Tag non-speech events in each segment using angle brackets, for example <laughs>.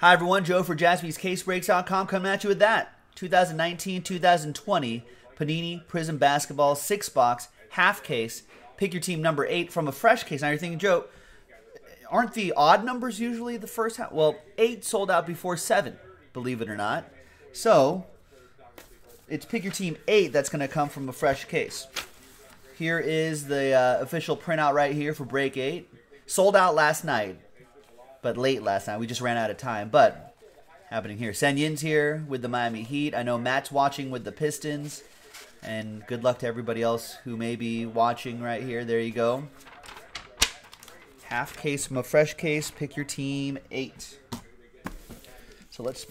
Hi, everyone. Joe for jaspyscasebreaks.com coming at you with that 2019 2020 Panini Prizm Basketball six box half case. Pick your team number eight from a fresh case. Now you're thinking, Joe, aren't the odd numbers usually the first half? Well, eight sold out before seven, believe it or not. So it's pick your team eight that's going to come from a fresh case. Here is the uh, official printout right here for break eight. Sold out last night but late last night. We just ran out of time. But happening here. Sen Yin's here with the Miami Heat. I know Matt's watching with the Pistons. And good luck to everybody else who may be watching right here. There you go. Half case from a fresh case. Pick your team. Eight. So let's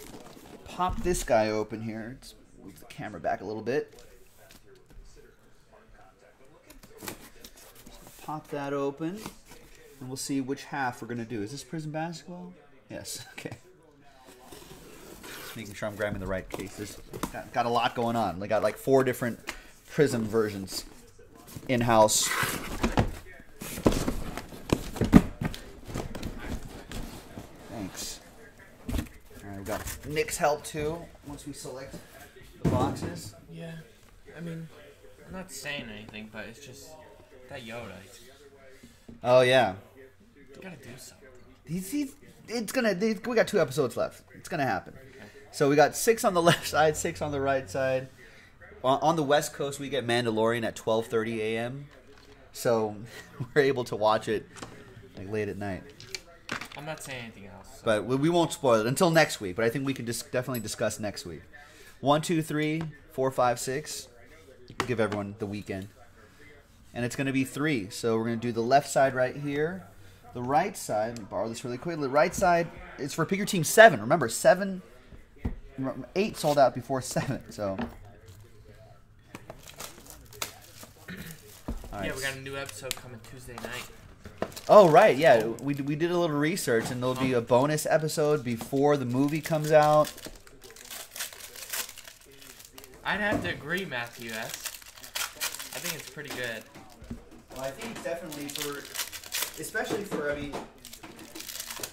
pop this guy open here. Let's move the camera back a little bit. Pop that open. And we'll see which half we're going to do. Is this Prizm Basketball? Yes. <laughs> Okay. Just making sure I'm grabbing the right cases. Got, got a lot going on. We got like four different Prizm versions in-house. Thanks. All right, we got Nick's help too. Once we select the boxes. Yeah, I mean, I'm not saying anything, but it's just that Yoda. Oh yeah. You gotta do something. He's, he's it's gonna. We got two episodes left. It's gonna happen. So we got six on the <laughs> left side, six on the right side. On, on the West Coast, we get Mandalorian at 12:30 a.m. So <laughs> we're able to watch it like late at night. I'm not saying anything else. so- But we we won't spoil it until next week. But I think we can just definitely discuss next week. One, two, three, four, five, six. Give everyone the weekend. And it's going to be three. So we're going to do the left side right here. The right side, let me borrow this really quickly. The right side is for pick your team seven. Remember, seven, eight sold out before <laughs> seven. So. All yeah, we got a new episode coming Tuesday night. Oh right, yeah. We we did a little research, and there'll be a bonus episode before the movie comes out. I'd have to agree, Matthew S. I think it's pretty good. Well, I think definitely for, especially for I mean,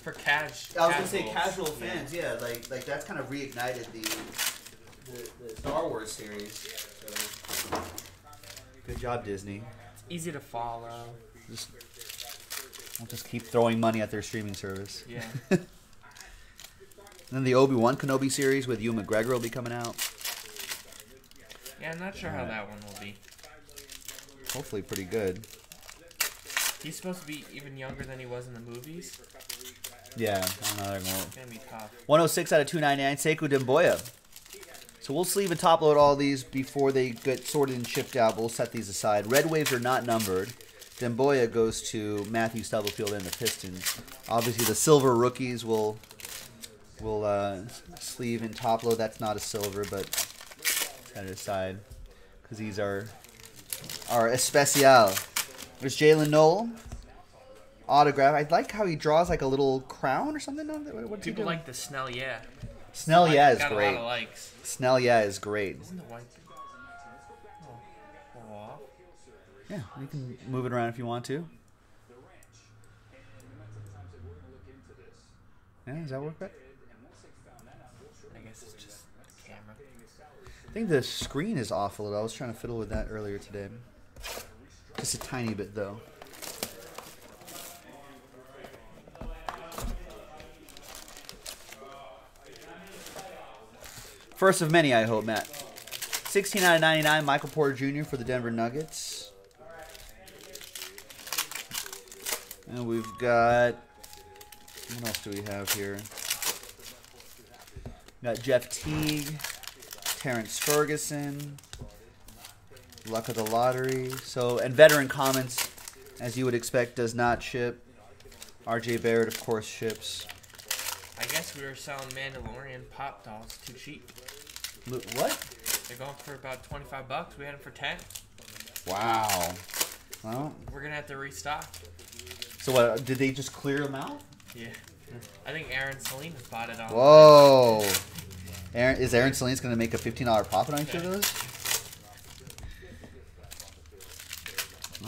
For cash. I was gonna say casual fans, yeah, like like that's kind of reignited the the, the Star Wars series. So. Good job, Disney. It's easy to follow. Just we'll just keep throwing money at their streaming service. Yeah. <laughs> Then the Obi Wan Kenobi series with Ewan McGregor will be coming out. Yeah, I'm not sure how uh, that one will be. Hopefully, pretty good. He's supposed to be even younger than he was in the movies. Yeah, I don't know. They're gonna gonna be tough. 106 out of 299, Sekou Doumbouya. So we'll sleeve and top load all these before they get sorted and shipped out. We'll set these aside. Red waves are not numbered. Doumbouya goes to Matthew Stubblefield and the Pistons. Obviously, the silver rookies will will uh, sleeve and top load. That's not a silver, but set it aside because these are are especial. There's Jaylen Nowell autograph. I like how he draws like a little crown or something. on. What- What's People like the Snell, yeah. Snell, Like, yeah, is great. Snell, yeah, is great. Isn't the white? Oh. oh yeah, you can move it around if you want to. Yeah, does that work right? I guess it's just camera. I think the screen is off a little. I was trying to fiddle with that earlier today. Just a tiny bit, though. First of many, I hope, Matt. 16 out of 99, Michael Porter Jr. for the Denver Nuggets. And we've got. What else do we have here? Got Jeff Teague, Terrance Ferguson, Luck of the Lottery. So, and veteran comments, as you would expect, does not ship. RJ Barrett, of course, ships. I guess we were selling Mandalorian pop dolls too cheap. What? They're going for about 25 bucks. We had them for 10. Wow. Well, We're gonna have to restock. so what? Did they just clear them out? Yeah. I think Aaron Salinas bought it on. Whoa. Aaron, is Aaron Salinas going to make a $15 profit on each of those?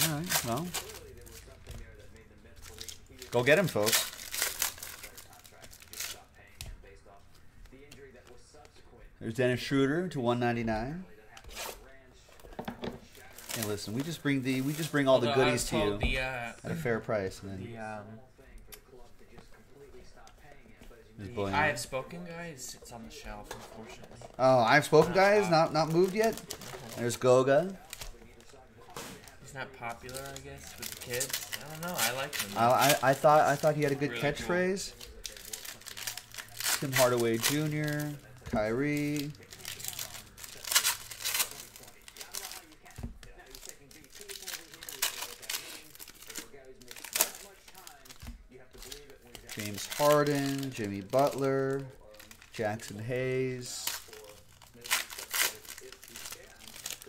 All right, well. Go get him, folks. There's Dennis Schroeder to 199. Hey, listen, we just bring the we just bring all the goodies to you The, uh, at a fair price, and then the, um, the bullying I have spoken guys. It's on the shelf, unfortunately. Oh, I've spoken, guys. Not not moved yet. There's Goga. He's not popular, I guess, with the kids. I don't know. I like him. I, I I thought I thought he had a good Really cool. catchphrase. Tim Hardaway Jr., Kyrie. James Harden, Jimmy Butler, Jaxson Hayes.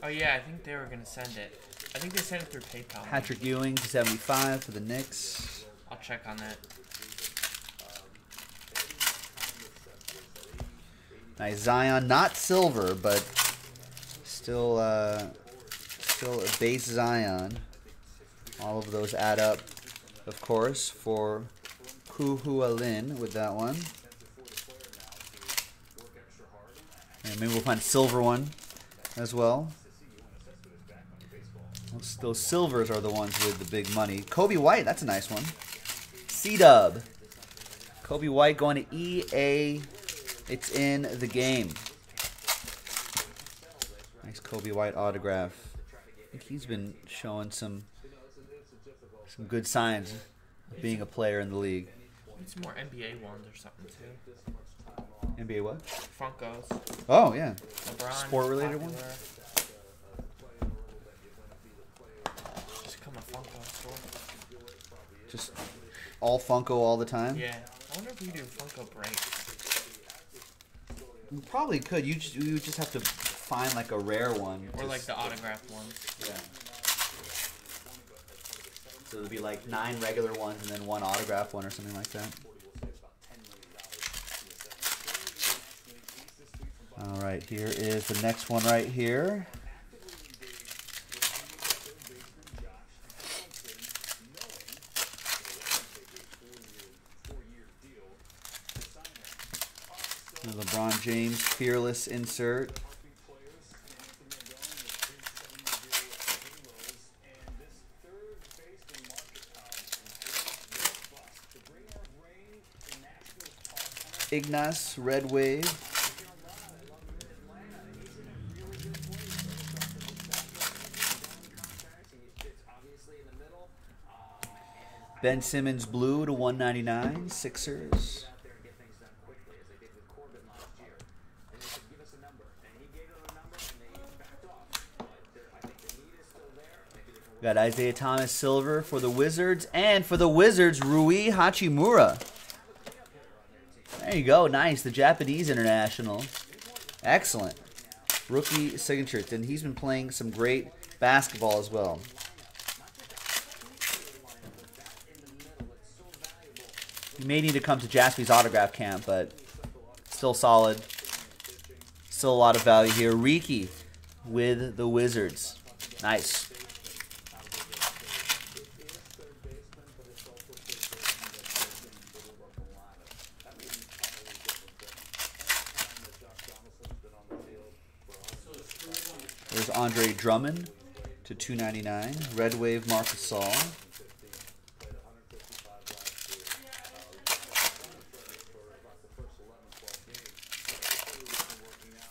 Oh yeah, I think they were gonna send it. I think they sent it through PayPal. Patrick Ewing to 75 for the Knicks. I'll check on that. Nice Zion, not silver, but still, uh, still a base Zion. All of those add up, of course, for Kuhua Lin with that one. And maybe we'll find a silver one as well. Those, those silvers are the ones with the big money. Coby White, that's a nice one. C Dub. Coby White going to EA. It's in the game. Nice Coby White autograph. I think he's been showing some some good signs of being a player in the league. Need some more NBA ones or something too. NBA what? Funkos. Oh yeah. LeBron. Sport-related one? popular. Just come a Funko store. Just all Funko all the time. Yeah. I wonder if we do Funko break. You probably could. You just, you just have to find like a rare one. Or to like the autographed ones. Yeah. So it'd be like nine regular ones and then one autograph one or something like that. All right, here is the next one right here. The LeBron James Fearless insert. Ignas Red Wave. Ben Simmons Blue to 199, Sixers. Got Isaiah Thomas Silver for the Wizards, and for the Wizards, Rui Hachimura. You go, nice. The Japanese international. Excellent. Rookie signature. And he's been playing some great basketball as well. You may need to come to Jaspy's autograph camp, but still solid. Still a lot of value here. Riki with the Wizards. Nice. There's Andre Drummond to 299. Red Wave Marcus Gasol.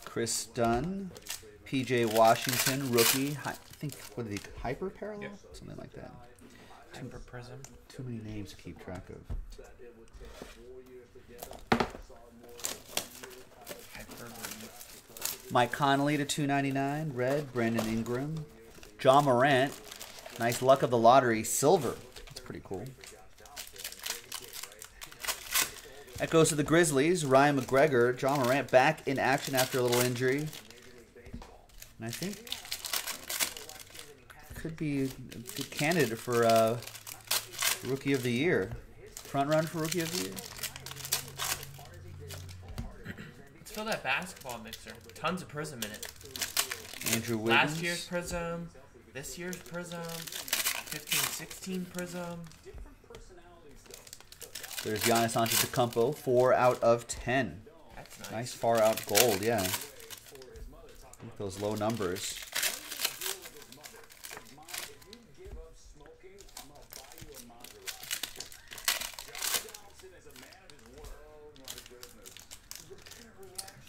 Kris Dunn. PJ Washington, rookie. Hi, I think, what are they, hyper parallel? Something like that. Hyper Prizm. Too many names to keep track of. Hyper Mike Conley to 299. Red. Brandon Ingram. Ja Morant. Nice luck of the lottery. Silver. That's pretty cool. That goes to the Grizzlies. Ryan McGregor. Ja Morant back in action after a little injury. And I think could be a good candidate for uh, Rookie of the Year. Front run for Rookie of the Year. Let's fill that basketball mixer. Tons of Prizm in it. Andrew Wiggins. Last year's Prizm. This year's Prizm. 15-16 Prizm. There's Giannis Antetokounmpo, four out of ten. That's Nice far out gold, yeah. Those low numbers.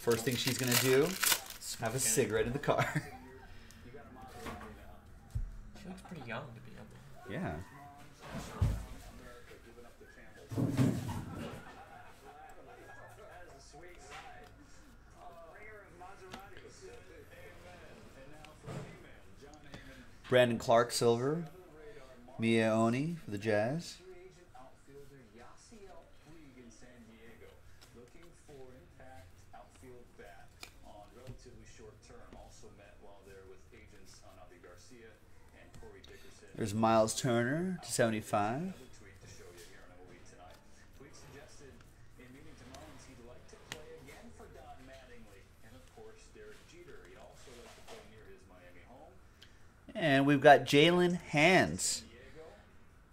First thing she's gonna do is have a cigarette in the car. <laughs> She looks pretty young to be able. yeah. Brandon Clarke silver. Miye Oni for the Jazz. outfielder Yasiel Puig in San Diego, looking for impact outfield bat on relatively short term. Also met while there with agents on Avi Garcia and Corey Dickerson. There's Miles Turner to 75. Another tweet to show you here on MLB tonight. Puig suggested in meeting to Mullins he'd like to play again for Don Mattingly and of course Derek Jeter. He'd also like to play near his Miami home. And we've got Jaylen Hands.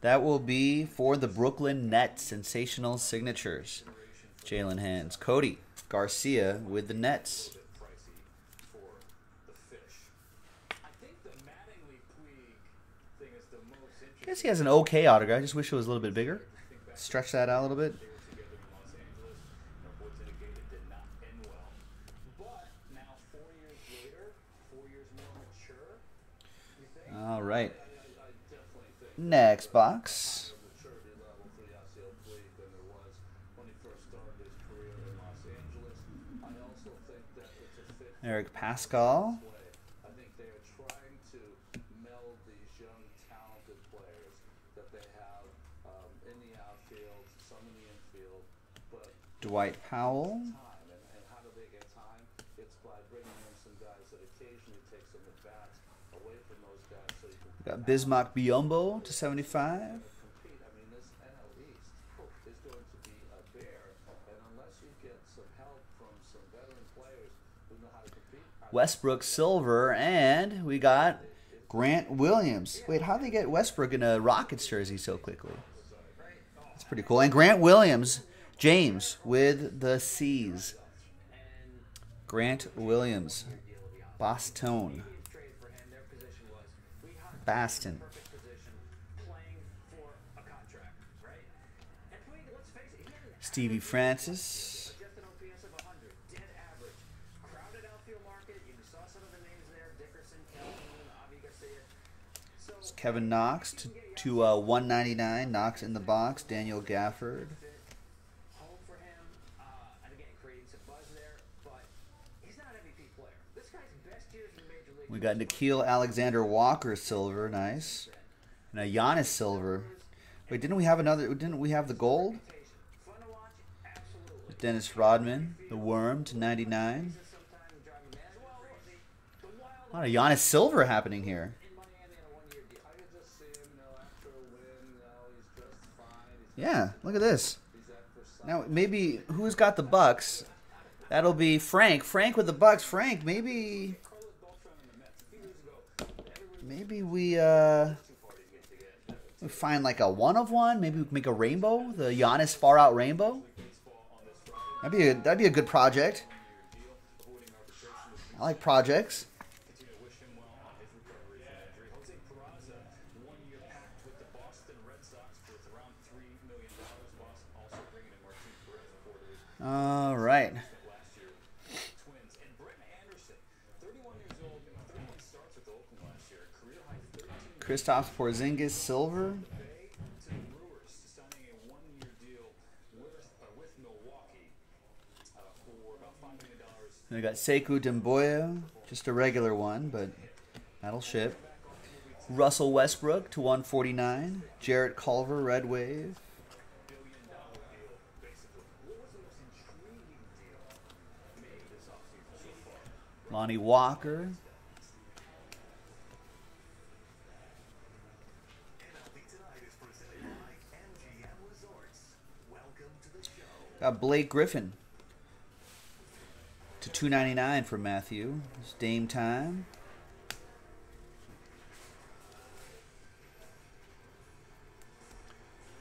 That will be for the Brooklyn Nets. Sensational signatures. Jaylen Hands. Cody Garcia with the Nets. pricey for the fish. I think the Mattingly Puig thing is the most I guess he has an okay autograph. I just wish it was a little bit bigger. Stretch that out a little bit. together in Los Angeles. You know, veteran players who know how to compete, I Westbrook Silver. And we got Grant Williams. Wait, how would they get Westbrook in a Rockets jersey so quickly? That's pretty cool. And Grant Williams, James with the C's. Grant Williams, Boston, Baston. Stevie Francis, just of 100, dead average. Crowded outfield market. You saw some of the names there: Dickerson, Kelvin, Avi Garcia. Kevin Knox to, to uh, 199. Knox in the box. Daniel Gafford. home for him, uh, and again creating some buzz there, but he's not an MVP player. This guy's best years in the major league. We got Nickeil Alexander Walker silver, nice, and a Giannis silver. Wait, didn't we have another? Didn't we have the gold? Dennis Rodman, the Worm to 99. Sometime drive him mad. Well, the, the wild A lot of Giannis silver happening here. Yeah, look at this. Now maybe who's got the Bucks? That'll be Frank. Frank with the Bucks. Frank, maybe Carlos Beltran in the Mets. A few years ago, everybody maybe we uh we find like a one of one. Maybe we make a rainbow, the Giannis far out rainbow. That'd be a that'd be a good project. I like projects. continue to for about $5 million. We got Sekou Doumbouya, just a regular one, but that'll ship. Russell Westbrook to 149. Jarrett Culver, Red Wave. Lonnie Walker. Got Blake Griffin to 299 for Matthew. It's Dame time.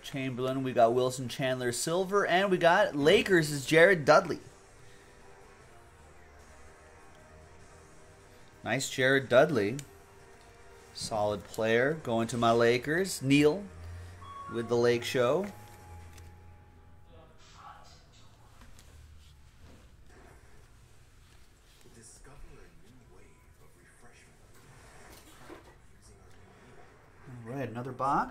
Chamberlain. We got Wilson Chandler Silver. And we got Lakers is Jared Dudley. Nice Jared Dudley. Solid player. Going to my Lakers. Neil with the Lake Show. On.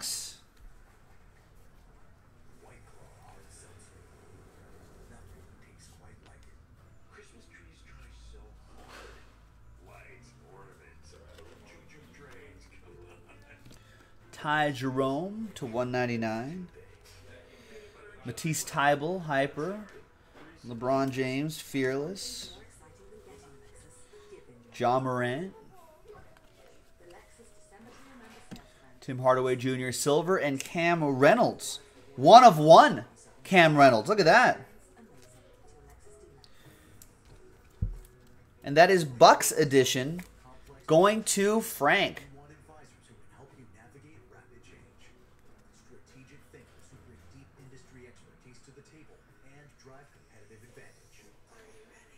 Ty Jerome to 199. Matisse Thybulle, Hyper. LeBron James, Fearless. Ja Morant. Tim Hardaway Jr., Silver, and Cam Reynolds. One of one. Cam Reynolds. Look at that. And that is Bucks edition going to Frank.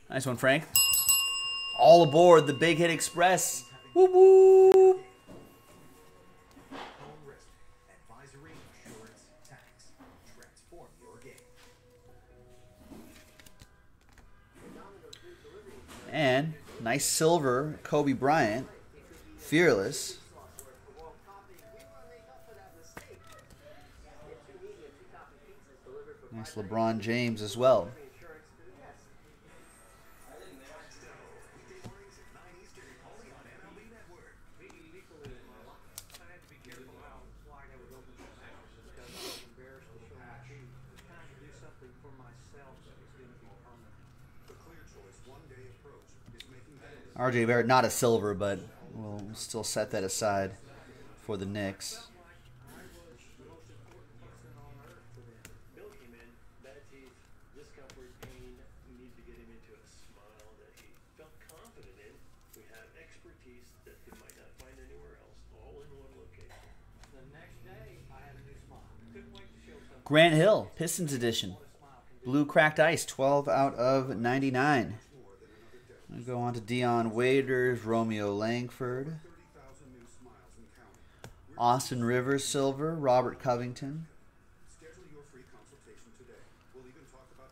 Nice one, Frank. All aboard the Big Hit Express. Woo woo. And nice silver, Kobe Bryant. Fearless. Nice LeBron James as well. The clear choice one day approach is making that RJ Barrett, not a silver, but we'll still set that aside for the Knicks. Grant Hill, Pistons edition. Blue cracked ice, 12 out of 99. We go on to Dion Waiters, Romeo Langford, 30,000 new smiles and counting. Austin Rivers, silver, Robert Covington. Schedule your free consultation today. We'll even talk about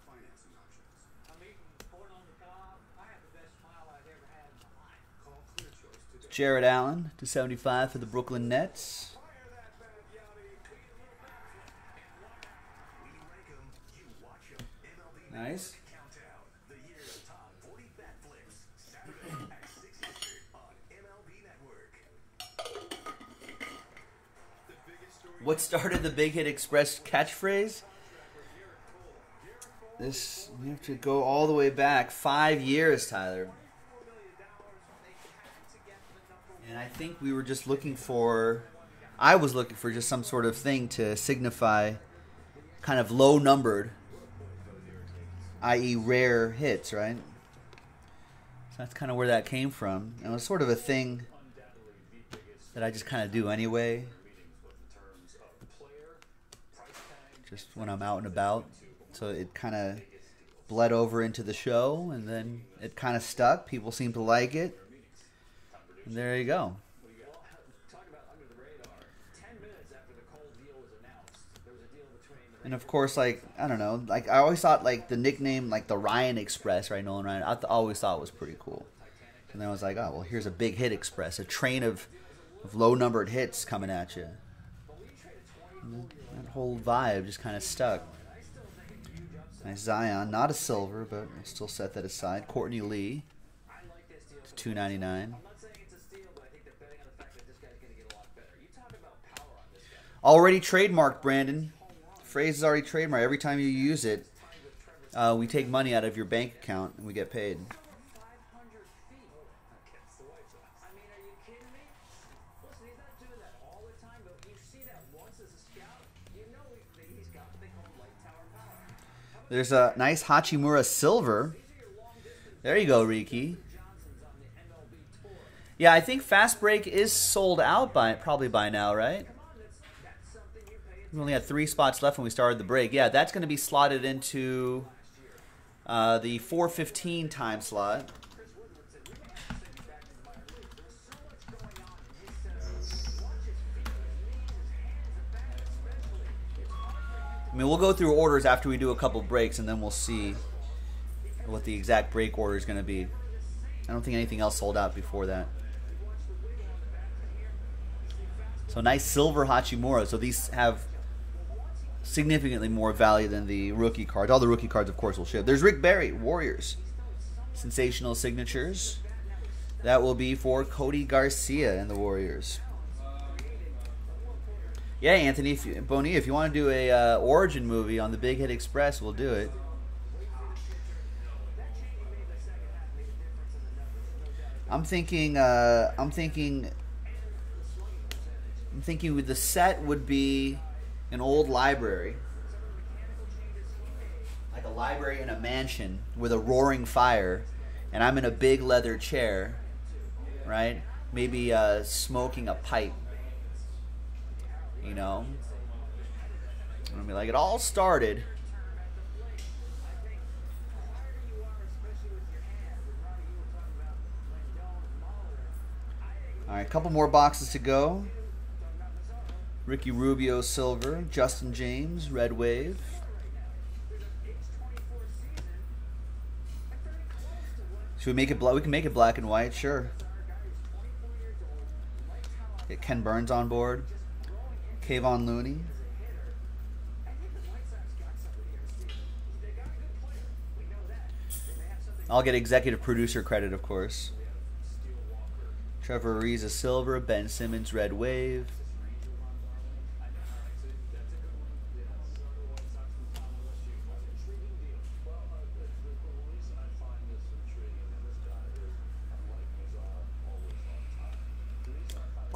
What started the Big Hit Express catchphrase? This, we have to go all the way back five years, Tyler. And I think we were just looking for, I was looking for just some sort of thing to signify kind of low numbered, i.e., rare hits, right? So that's kind of where that came from. And it was sort of a thing that I just kind of do anyway. Just when I'm out and about. So it kind of bled over into the show, and then it kind of stuck. People seem to like it, and there you go. And of course, like I don't know, like I always thought like the nickname like the Ryan Express, right? Nolan Ryan. I th- always thought was pretty cool. And then I was like, oh well, here's a big hit express, a train of, of low numbered hits coming at you. Whole vibe just kind of stuck. Nice Zion, not a silver, but we'll still set that aside. Courtney Lee, to two ninety nine. I'm not saying it's a steal, but I think they're betting on the fact that this guy's going to get a lot better. You talk about power on this guy. Already trademarked, Brandon. The phrase is already trademarked. Every time you use it, uh, we take money out of your bank account and we get paid. There's a nice Hachimura silver. There you go, Riki. Yeah, I think Fast Break is sold out by probably by now, right? We only had three spots left when we started the break. Yeah, that's going to be slotted into uh, the 4:15 time slot. Mean, we'll go through orders after we do a couple breaks, and then we'll see what the exact break order is going to be. I don't think anything else sold out before that. So nice silver Hachimura. So these have significantly more value than the rookie cards. All the rookie cards, of course, will ship. There's Rick Barry, Warriors. Sensational signatures. That will be for Cody Garcia and the Warriors. Yeah, Anthony if you, if you want to do a uh, origin movie on the Big Hit Express, we'll do it. I'm thinking. Uh, I'm thinking. I'm thinking the set would be an old library, like a library in a mansion with a roaring fire, and I'm in a big leather chair, right? Maybe uh, smoking a pipe. You know, I'm be like, it all started. All right, a couple more boxes to go. Ricky Rubio silver, Justin James red wave. Should we make it black? We can make it black and white, sure. Get Ken Burns on board. Kevon Looney. I'll get executive producer credit, of course. Trevor Ariza silver, Ben Simmons red wave.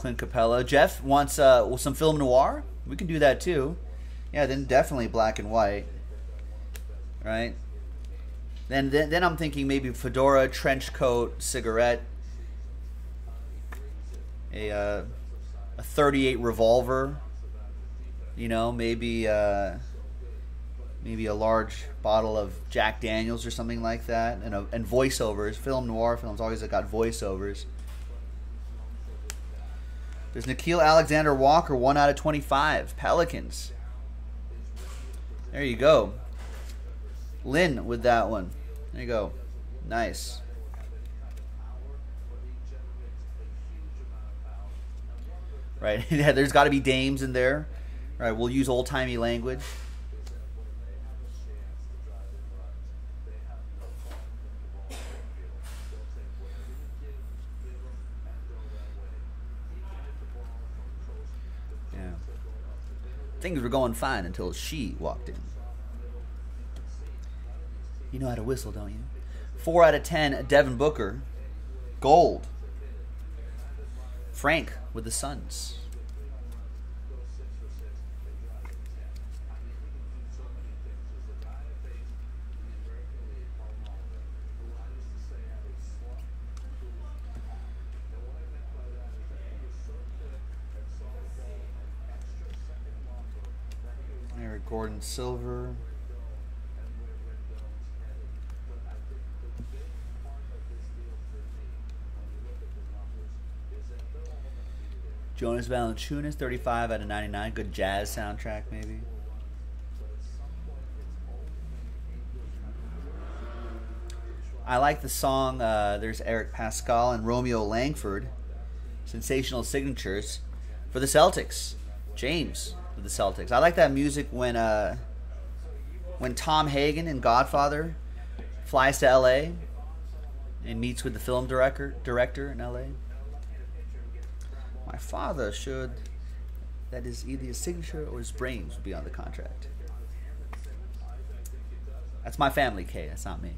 Clint Capela. Jeff wants uh, some film noir. We can do that too. Yeah, then definitely black and white. Right. Then, then, then I'm thinking maybe fedora, trench coat, cigarette, a uh, a 38 revolver. You know, maybe uh, maybe a large bottle of Jack Daniels or something like that, and a, and voiceovers. Film noir films always got voiceovers. There's Nickeil Alexander Walker, 1 out of 25. Pelicans. There you go. Lynn with that one. There you go. Nice. Right. <laughs> yeah, there's got to be dames in there. Right. We'll use old timey language. Yeah. Things were going fine until she walked in. You know how to whistle, don't you? Four out of ten, Devin Booker. Gold. Frank with the Suns. Gordon Silver. Jonas Valanciunas, 35 out of 99. Good jazz soundtrack, maybe. I like the song. Uh, there's Eric Paschall and Romeo Langford. Sensational signatures for the Celtics. James the Celtics. I like that music when uh, when Tom Hagen in Godfather flies to L.A. and meets with the film director director in L.A. My father should. That is either his signature or his brains would be on the contract. That's my family, K. That's not me.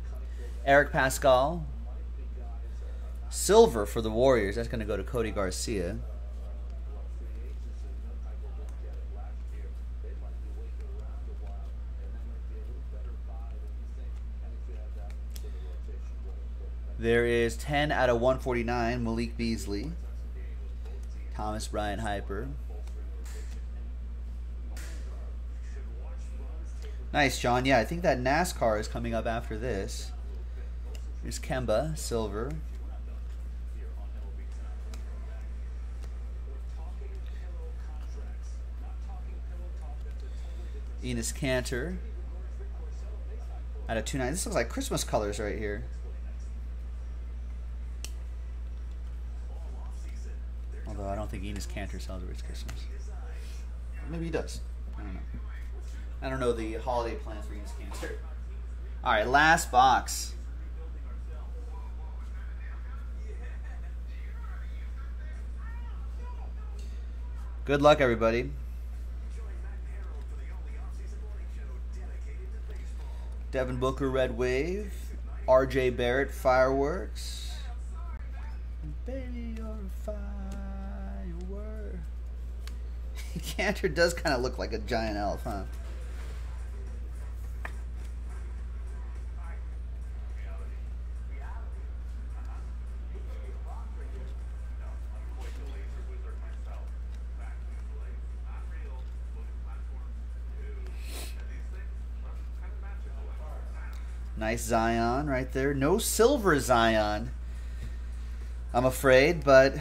Eric Paschall. Silver for the Warriors. That's going to go to Cody Garcia. There is 10 out of 149, Malik Beasley. Thomas Bryant Hyper. Nice, John. Yeah, I think that NASCAR is coming up after this. Here's Kemba, silver. Enes Kanter. Out of two nine. This looks like Christmas colors right here. Although I don't think Enes Kanter celebrates Christmas. Maybe he does. I don't know. I don't know the holiday plans for Enes Kanter. All right, last box. Good luck, everybody. Devin Booker, Red Wave. RJ Barrett, Fireworks. Kanter does kind of look like a giant elf, huh? Nice Zion right there. No silver Zion, I'm afraid, but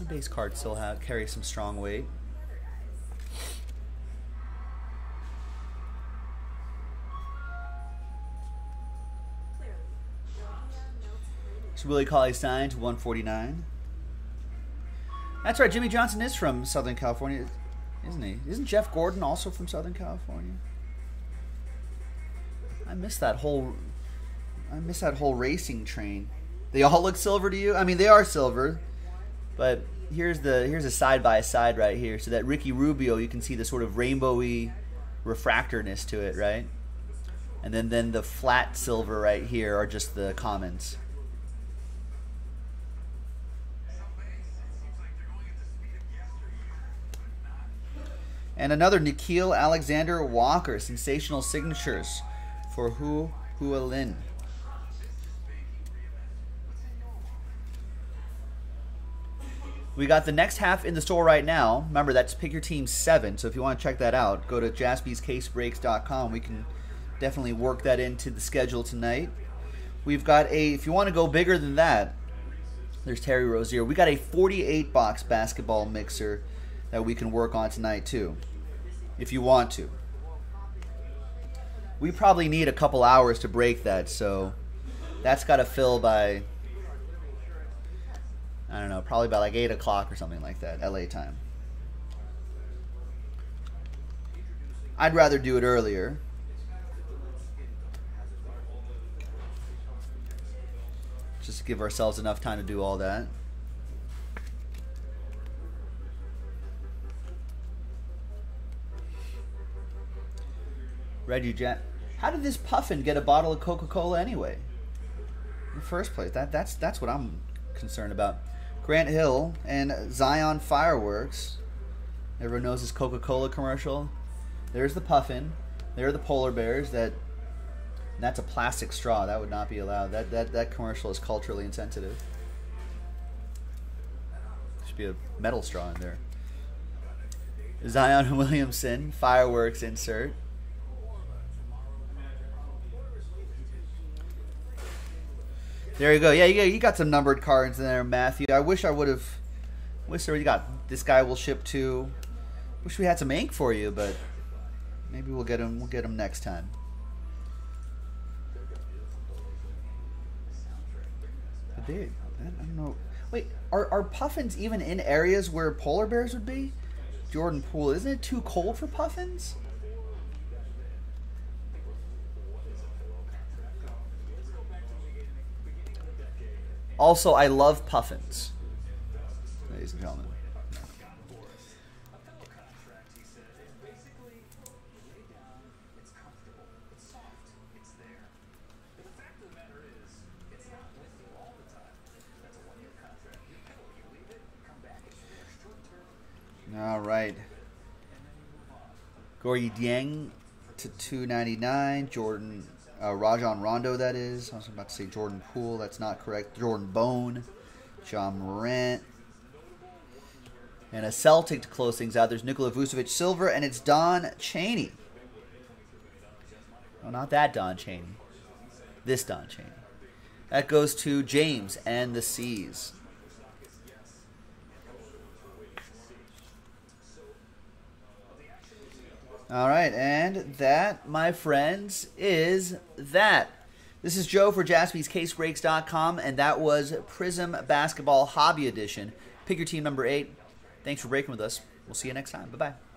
the base card still have carry some strong weight. It's Willie Cauley Stein to 149. That's right, Jimmie Johnson is from Southern California, isn't he? Isn't Jeff Gordon also from Southern California? I miss that whole I miss that whole racing train. They all look silver to you? I mean, they are silver, but here's the here's a side by side right here. So that Ricky Rubio, you can see the sort of rainbowy refractorness to it, right? And then then the flat silver right here are just the commons. And another Nickeil Alexander Walker, sensational signatures for Hu Hua Lin. We got the next half in the store right now. Remember, that's Pick Your Team 7. So if you want to check that out, go to jaspyscasebreaks.com. We can definitely work that into the schedule tonight. We've got a, if you want to go bigger than that, there's Terry Rozier. We got a 48 box basketball mixer that we can work on tonight, too, if you want to. We probably need a couple hours to break that, so that's got to fill by I don't know, probably by like 8 o'clock or something like that, LA time. I'd rather do it earlier. Just give ourselves enough time to do all that. Reggie Jet. How did this puffin get a bottle of Coca-Cola anyway? In the first place, that that's that's what I'm concerned about. Grant Hill and Zion Fireworks. Everyone knows this Coca-Cola commercial. There's the puffin. There are the polar bears. That that's a plastic straw. That would not be allowed. That that that commercial is culturally insensitive. Should be a metal straw in there. Zion <laughs> Williamson fireworks insert. There you go. Yeah, you got, you got some numbered cards in there, Matthew. I wish I would have. Wish there we got this guy will ship to. Wish we had some ink for you, but maybe we'll get him. We'll get him next time. But they, I don't know. Wait, are are puffins even in areas where polar bears would be? Jordan Poole, isn't it too cold for puffins? Also, I love puffins, ladies and gentlemen. All right. Gorgui Dieng to 299. Jordan uh, Rajon Rondo, that is. I was about to say Jordan Poole. That's not correct. Jordan Bone. Ja Morant. And a Celtic to close things out. There's Nikola Vucevic Silver, and it's Don Chaney. Oh, not that Don Chaney. This Don Chaney. That goes to James and the Seas. All right, and that, my friends, is that. This is Joe for jaspyscasebreaks.com, and that was Prizm Basketball Hobby Edition. Pick your team number eight. Thanks for breaking with us. We'll see you next time. Bye bye.